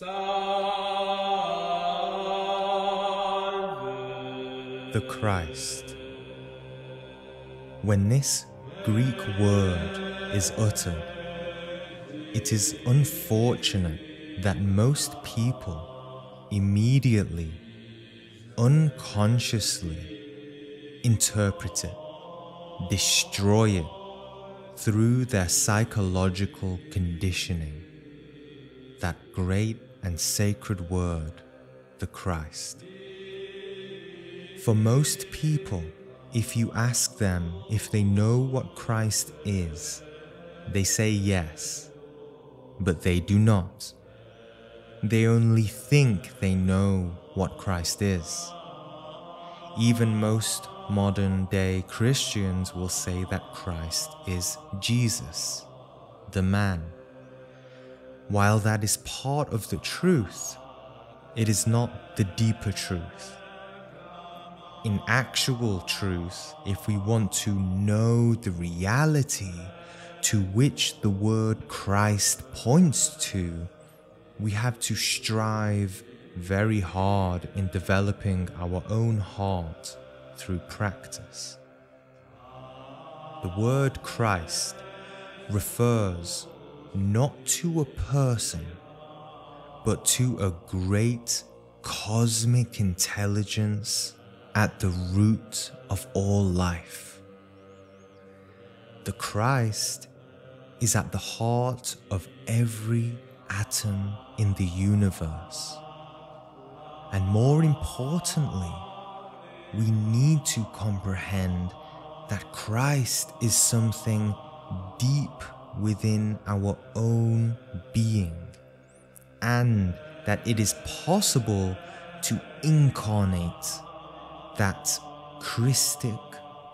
The Christ. When this Greek word is uttered, it is unfortunate that most people immediately, unconsciously interpret it, destroy it through their psychological conditioning. That great and sacred word, the Christ. For most people, if you ask them if they know what Christ is, they say yes, but they do not. They only think they know what Christ is. Even most modern day Christians will say that Christ is Jesus, the man. While that is part of the truth, it is not the deeper truth in actual truth, if we want to know the reality to which the word Christ points to, we have to strive very hard in developing our own heart through practice. The word Christ refers not to a person, but to a great cosmic intelligence at the root of all life. The Christ is at the heart of every atom in the universe. And more importantly, we need to comprehend that Christ is something deep within our own being, and that it is possible to incarnate that Christic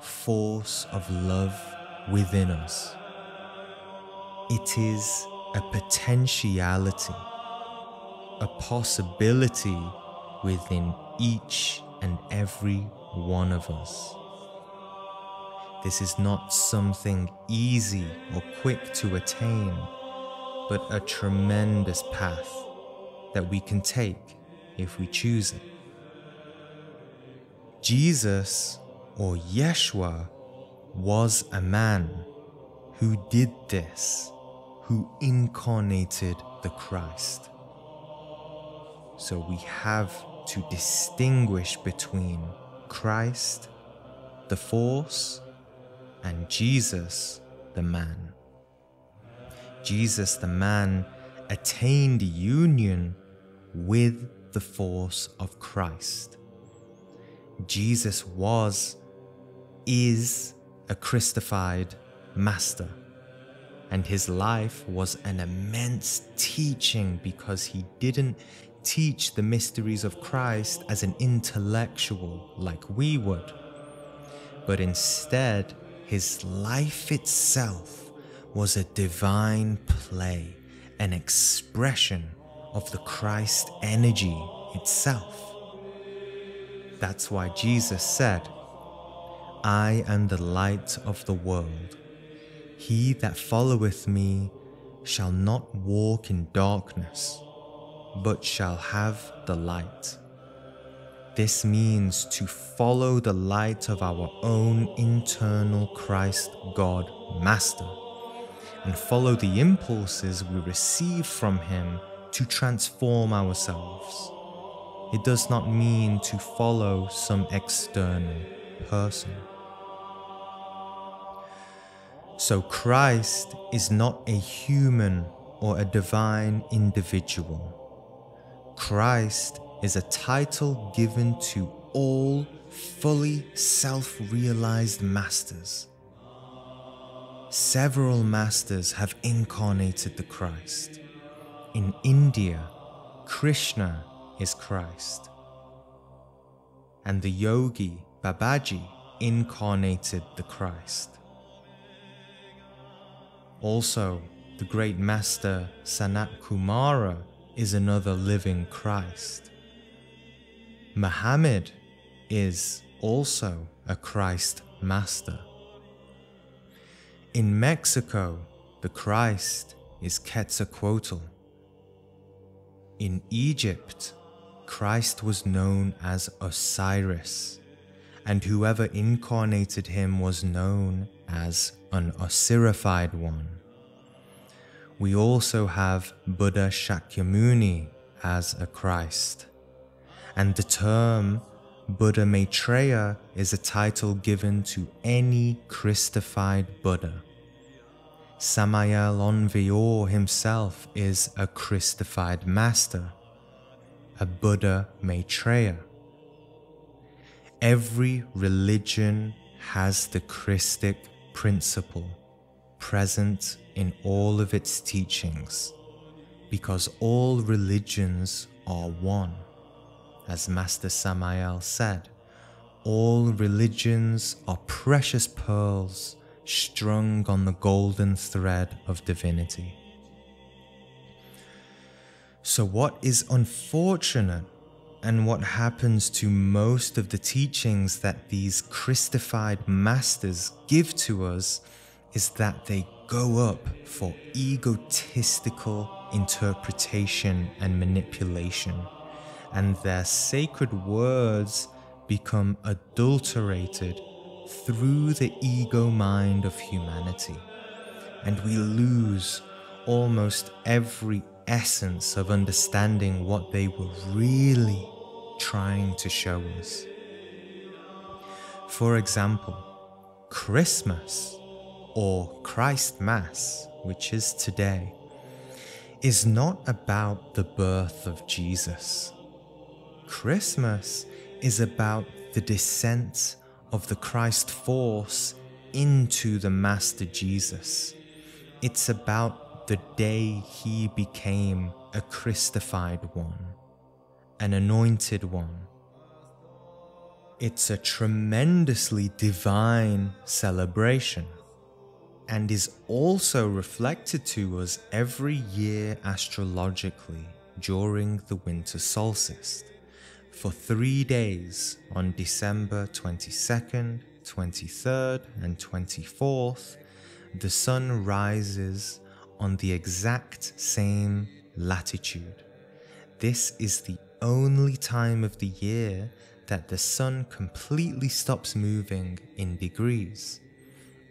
force of love within us. It is a potentiality, a possibility within each and every one of us. This is not something easy or quick to attain, but a tremendous path that we can take if we choose it. Jesus or Yeshua was a man who did this, who incarnated the Christ. So we have to distinguish between Christ, the force, and Jesus, the man. Jesus, the man, attained union with the force of Christ. Jesus was, is a Christified master. And his life was an immense teaching because he didn't teach the mysteries of Christ as an intellectual like we would, but instead, his life itself was a divine play, an expression of the Christ energy itself. That's why Jesus said, I am the light of the world. He that followeth me shall not walk in darkness, but shall have the light. This means to follow the light of our own internal Christ God Master and follow the impulses we receive from Him to transform ourselves. It does not mean to follow some external person. So Christ is not a human or a divine individual. Christ is a title given to all fully self realized masters. Several masters have incarnated the Christ. In India, Krishna is Christ. And the yogi Babaji incarnated the Christ. Also, the great master Sanat Kumara is another living Christ. Muhammad is also a Christ master. In Mexico, the Christ is Quetzalcoatl. In Egypt, Christ was known as Osiris, and whoever incarnated him was known as an Osirified one. We also have Buddha Shakyamuni as a Christ, and the term Buddha Maitreya is a title given to any Christified Buddha. Samael Aun himself is a Christified master, a Buddha Maitreya. Every religion has the Christic principle present in all of its teachings because all religions are one. As Master Samael said, all religions are precious pearls strung on the golden thread of divinity. So, what is unfortunate and what happens to most of the teachings that these Christified masters give to us is that they go up for egotistical interpretation and manipulation, and their sacred words become adulterated through the ego mind of humanity, and we lose almost every essence of understanding what they were really trying to show us. For example, Christmas or Christ Mass, which is today, is not about the birth of Jesus. Christmas is about the descent of the Christ force into the Master Jesus. It's about the day he became a Christified one, an anointed one. It's a tremendously divine celebration and is also reflected to us every year astrologically during the winter solstice for three days on December 22nd, 23rd, and 24th, the sun rises on the exact same latitude. This is the only time of the year that the sun completely stops moving in degrees.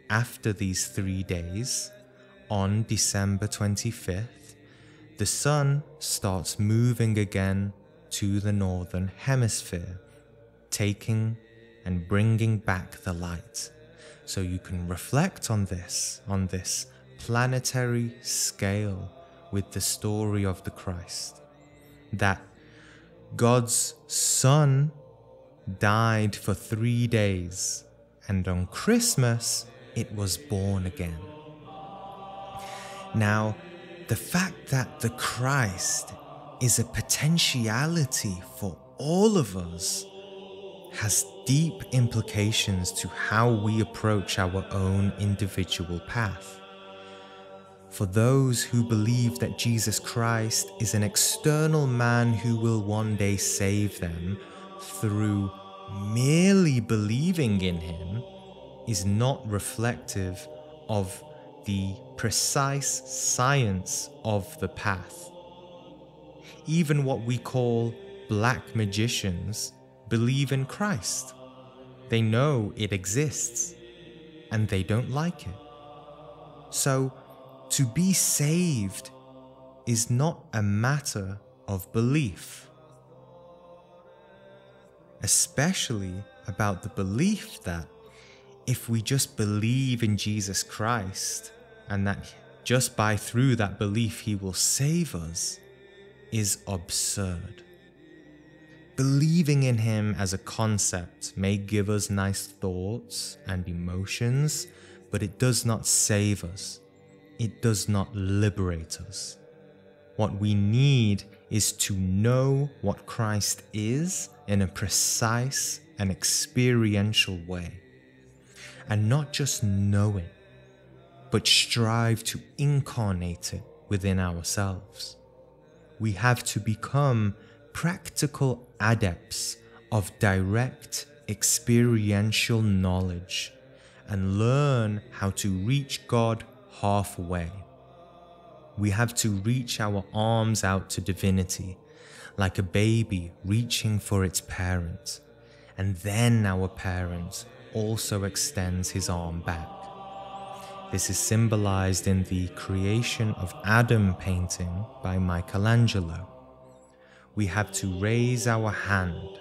After these three days, on December 25th, the sun starts moving again to the northern hemisphere, taking and bringing back the light. So you can reflect on this, on this planetary scale with the story of the Christ. That God's Son died for three days, and on Christmas it was born again. Now, the fact that the Christ is a potentiality for all of us has deep implications to how we approach our own individual path. For those who believe that Jesus Christ is an external man who will one day save them through merely believing in him, is not reflective of the precise science of the path. Even what we call black magicians believe in Christ. They know it exists and they don't like it. So, to be saved is not a matter of belief, especially about the belief that if we just believe in Jesus Christ and that just by through that belief he will save us is absurd. Believing in him as a concept may give us nice thoughts and emotions, but it does not save us. It does not liberate us. What we need is to know what Christ is in a precise and experiential way and not just know it, but strive to incarnate it within ourselves. We have to become practical adepts of direct experiential knowledge and learn how to reach God halfway. We have to reach our arms out to divinity like a baby reaching for its parent, and then our parent also extends his arm back. This is symbolized in the creation of Adam painting by Michelangelo. We have to raise our hand,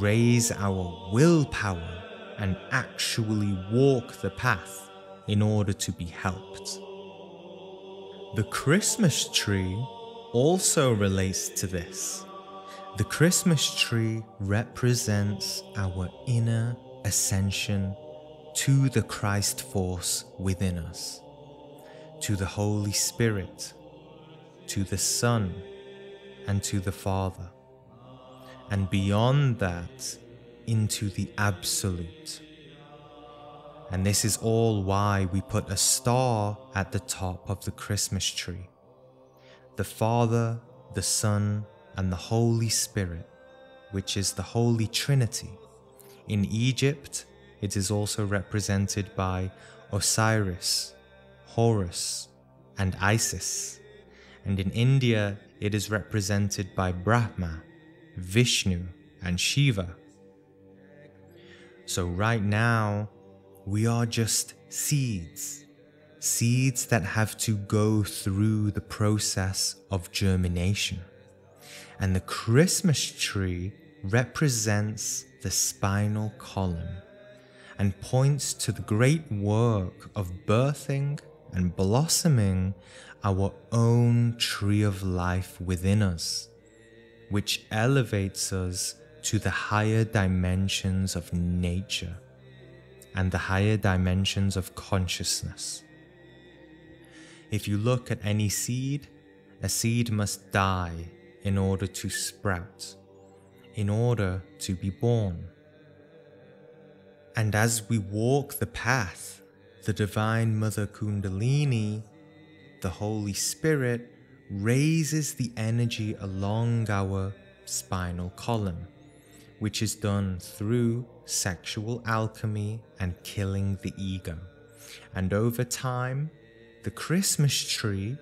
raise our willpower, and actually walk the path in order to be helped. The Christmas tree also relates to this. The Christmas tree represents our inner ascension to the Christ force within us, to the Holy Spirit, to the Son, and to the Father, and beyond that, into the Absolute. And this is all why we put a star at the top of the Christmas tree. The Father, the Son, and the Holy Spirit, which is the Holy Trinity. In Egypt, it is also represented by Osiris, Horus, and Isis. And in India, it is represented by Brahma, Vishnu, and Shiva. So, right now, we are just seeds. Seeds that have to go through the process of germination. And the Christmas tree represents the spinal column and points to the great work of birthing and blossoming our own tree of life within us, which elevates us to the higher dimensions of nature and the higher dimensions of consciousness. If you look at any seed, a seed must die in order to sprout, in order to be born. And as we walk the path, the Divine Mother Kundalini, the Holy Spirit, raises the energy along our spinal column, which is done through sexual alchemy and killing the ego. And over time, the Christmas tree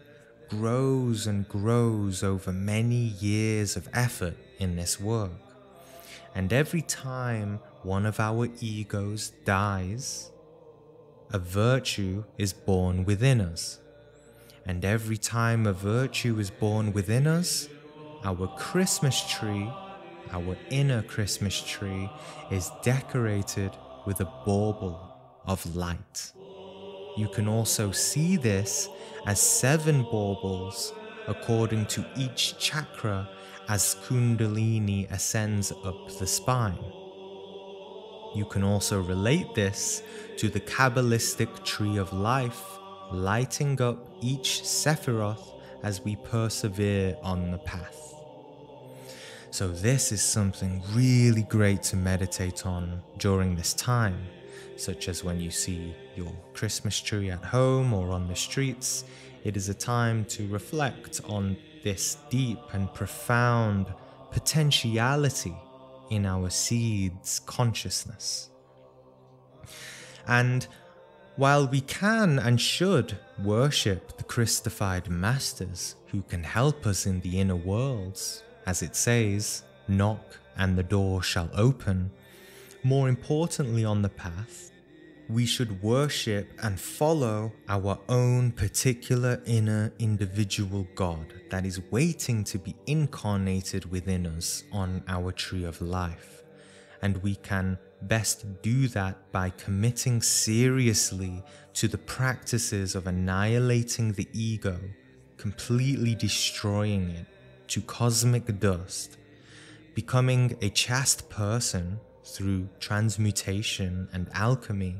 grows and grows over many years of effort in this work. And every time one of our egos dies, a virtue is born within us. And every time a virtue is born within us, our Christmas tree our inner Christmas tree is decorated with a bauble of light. You can also see this as seven baubles according to each chakra as Kundalini ascends up the spine. You can also relate this to the Kabbalistic tree of life, lighting up each Sephiroth as we persevere on the path. So, this is something really great to meditate on during this time, such as when you see your Christmas tree at home or on the streets. It is a time to reflect on this deep and profound potentiality in our seeds' consciousness. And while we can and should worship the Christified Masters who can help us in the inner worlds, as it says, knock and the door shall open. More importantly, on the path, we should worship and follow our own particular inner individual God that is waiting to be incarnated within us on our tree of life. And we can best do that by committing seriously to the practices of annihilating the ego, completely destroying it, to cosmic dust, becoming a chaste person through transmutation and alchemy,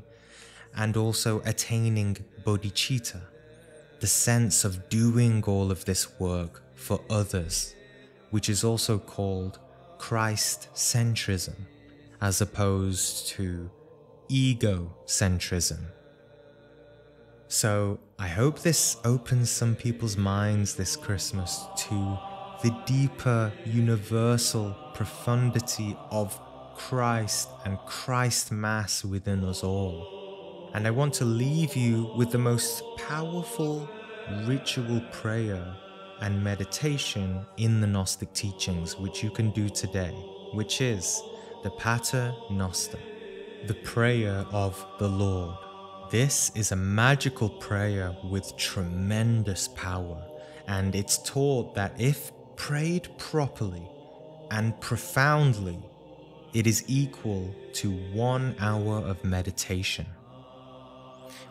and also attaining bodhicitta, the sense of doing all of this work for others, which is also called Christ centrism, as opposed to egocentrism. So, I hope this opens some people's minds this Christmas to the deeper universal profundity of Christ and Christ Mass within us all. And I want to leave you with the most powerful ritual prayer and meditation in the Gnostic teachings, which you can do today, which is the Pater Noster, the prayer of the Lord. This is a magical prayer with tremendous power, and it's taught that if prayed properly and profoundly, it is equal to one hour of meditation.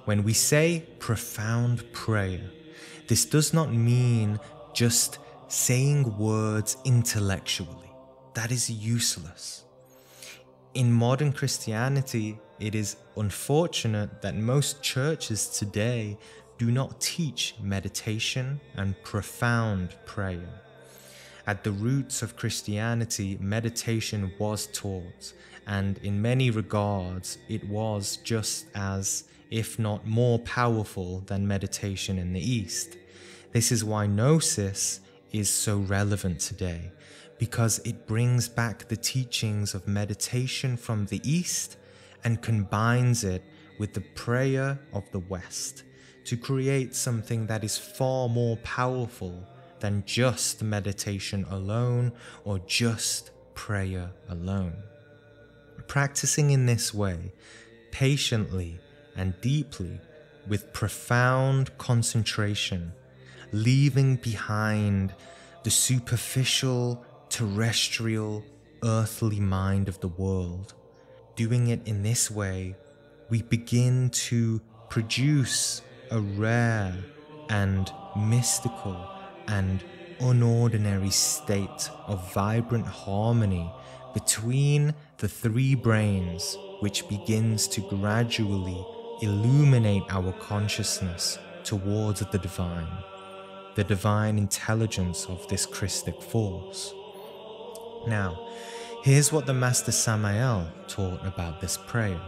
When we say profound prayer, this does not mean just saying words intellectually. That is useless. In modern Christianity, it is unfortunate that most churches today do not teach meditation and profound prayer. At the roots of Christianity, meditation was taught, and in many regards, it was just as, if not more powerful than meditation in the East. This is why Gnosis is so relevant today, because it brings back the teachings of meditation from the East and combines it with the prayer of the West to create something that is far more powerful than just meditation alone or just prayer alone. Practicing in this way, patiently and deeply, with profound concentration, leaving behind the superficial, terrestrial, earthly mind of the world. Doing it in this way, we begin to produce a rare and mystical and unordinary state of vibrant harmony between the three brains, which begins to gradually illuminate our consciousness towards the divine, the divine intelligence of this Christic force. Now, here's what the Master Samael taught about this prayer.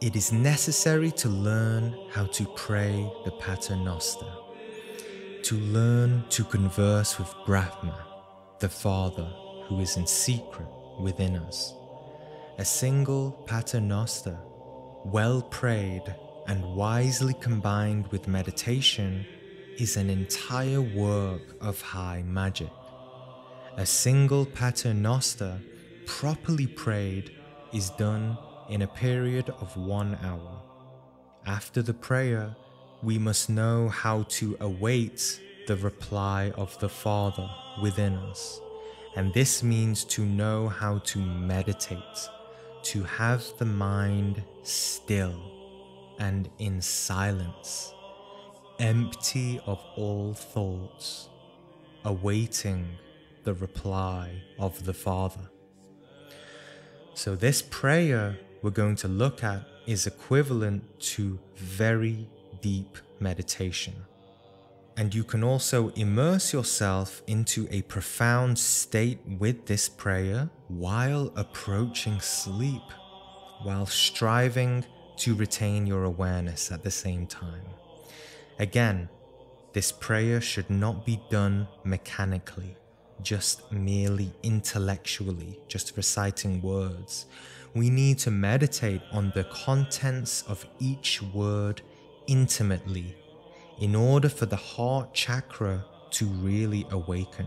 It is necessary to learn how to pray the Pater Noster to learn to converse with Brahma, the Father who is in secret within us. A single paternoster, well prayed and wisely combined with meditation, is an entire work of high magic. A single paternoster, properly prayed, is done in a period of one hour. After the prayer, we must know how to await the reply of the Father within us. And this means to know how to meditate, to have the mind still and in silence, empty of all thoughts, awaiting the reply of the Father. So, this prayer we're going to look at is equivalent to very deep meditation. And you can also immerse yourself into a profound state with this prayer while approaching sleep, while striving to retain your awareness at the same time. Again, this prayer should not be done mechanically, just merely intellectually, just reciting words. We need to meditate on the contents of each word intimately in order for the heart chakra to really awaken.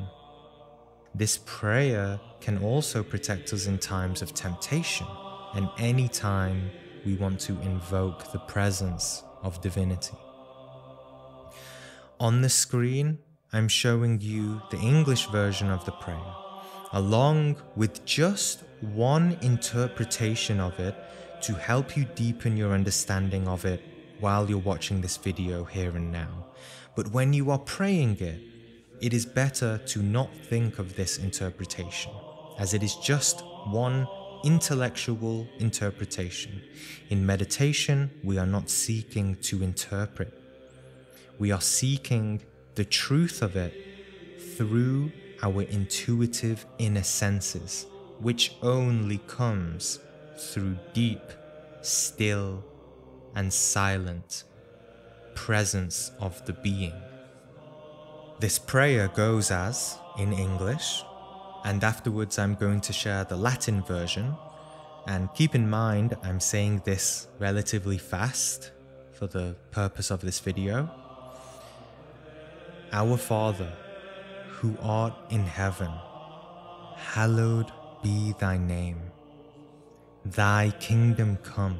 This prayer can also protect us in times of temptation and any time we want to invoke the presence of divinity. On the screen, I'm showing you the English version of the prayer, along with just one interpretation of it to help you deepen your understanding of it while you're watching this video here and now. But when you are praying it, it is better to not think of this interpretation, as it is just one intellectual interpretation. In meditation, we are not seeking to interpret, we are seeking the truth of it through our intuitive inner senses, which only comes through deep, still and silent presence of the being. This prayer goes as in English, and afterwards I'm going to share the Latin version. And keep in mind, I'm saying this relatively fast for the purpose of this video. Our Father, who art in heaven, hallowed be thy name. Thy kingdom come,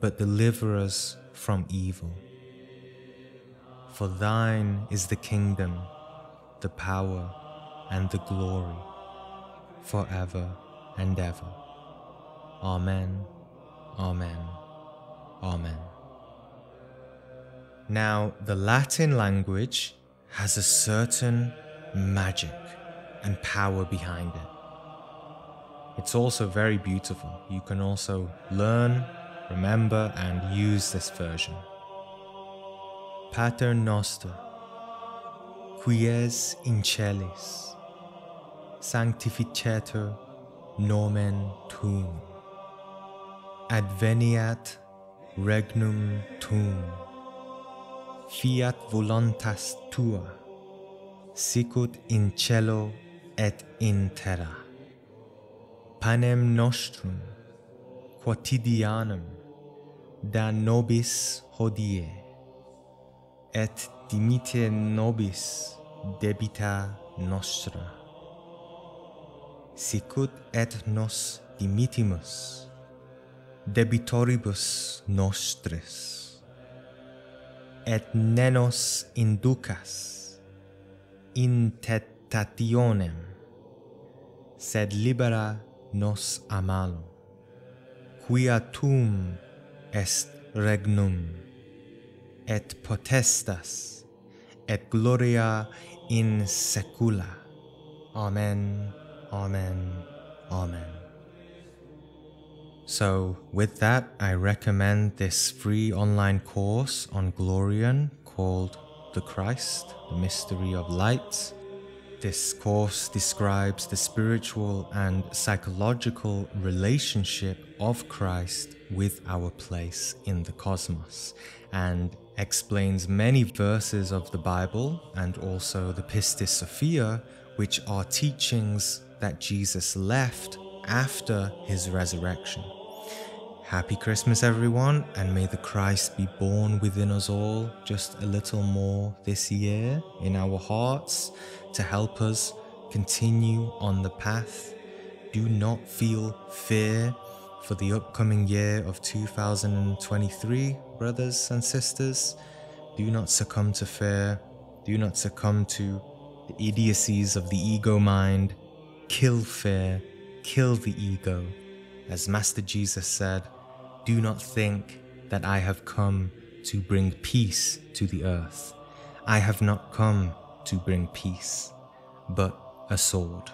but deliver us from evil. For thine is the kingdom, the power, and the glory, forever and ever. Amen, Amen, Amen. Now, the Latin language has a certain magic and power behind it. It's also very beautiful. You can also learn, remember, and use this version. Pater noster, qui es in celis, sanctificetur nomen tuum. Adveniat regnum tuum. Fiat voluntas tua, sicut in cielo et in terra. Panem nostrum quotidianum da nobis hodie. Et dimite nobis debita nostra. Sicut et nos dimitimus debitoribus nostris. Et ne nos inducas in tentationem sed libera nos amalo quia tum est regnum, et potestas, et gloria in secula. Amen, amen, amen. So, with that, I recommend this free online course on Glorian called The Christ, the Mystery of Light. This course describes the spiritual and psychological relationship of Christ with our place in the cosmos and explains many verses of the Bible and also the Pistis Sophia, which are teachings that Jesus left after his resurrection. Happy Christmas, everyone, and may the Christ be born within us all just a little more this year in our hearts to help us continue on the path. Do not feel fear for the upcoming year of 2023, brothers and sisters. Do not succumb to fear. Do not succumb to the idiocies of the ego mind. Kill fear, kill the ego. As Master Jesus said, do not think that I have come to bring peace to the earth. I have not come to bring peace, but a sword.